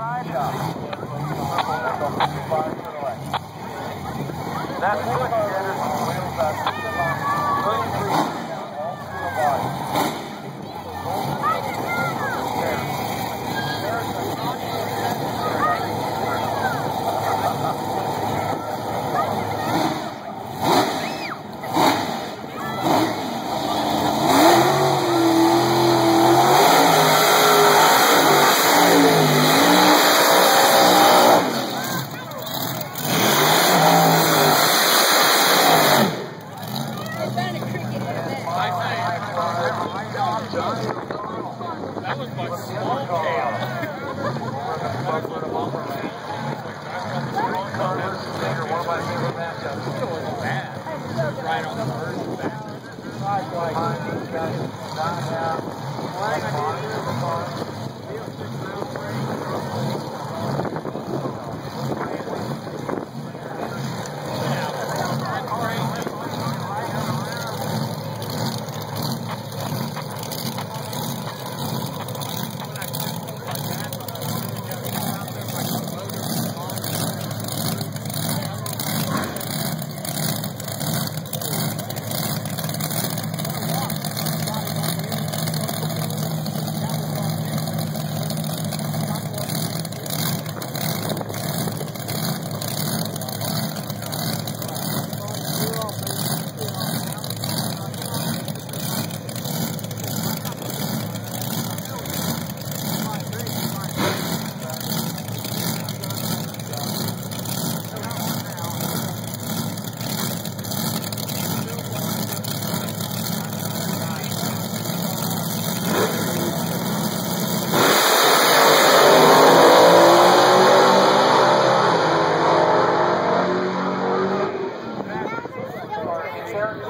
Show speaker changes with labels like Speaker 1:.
Speaker 1: side down. Circle, circle, five to That's quick, Sanders.
Speaker 2: That was my small tail.
Speaker 3: Right on the first back. Like, like, not have.